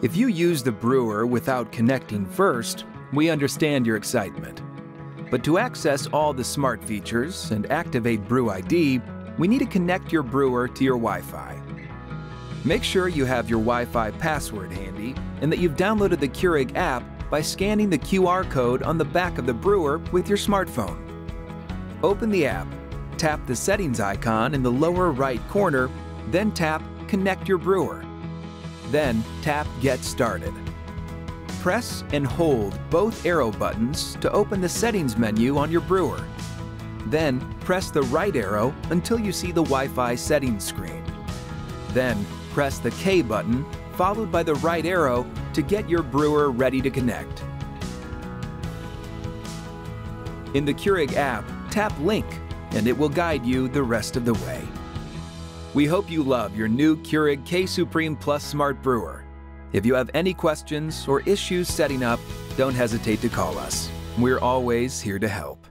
If you use the brewer without connecting first, we understand your excitement. But to access all the smart features and activate Brew ID, we need to connect your brewer to your Wi Fi. Make sure you have your Wi Fi password handy and that you've downloaded the Keurig app by scanning the QR code on the back of the brewer with your smartphone. Open the app, tap the settings icon in the lower right corner, then tap Connect your brewer. Then tap Get Started. Press and hold both arrow buttons to open the settings menu on your brewer. Then press the right arrow until you see the Wi-Fi settings screen. Then press the K button followed by the right arrow to get your brewer ready to connect. In the Keurig app, tap Link and it will guide you the rest of the way. We hope you love your new Keurig K Supreme Plus Smart Brewer. If you have any questions or issues setting up, don't hesitate to call us. We're always here to help.